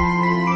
Música